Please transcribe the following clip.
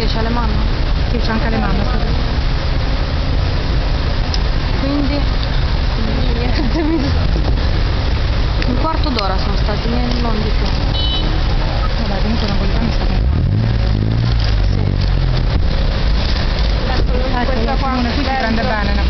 Sì, c'è le manne. Sì, c'è anche le mamme. sì. Quindi Niente, un quarto d'ora sono stati, non di più. Vabbè, comunque napoletano è stato Sì. Ecco, questa qua. qui si prende bene napoletano.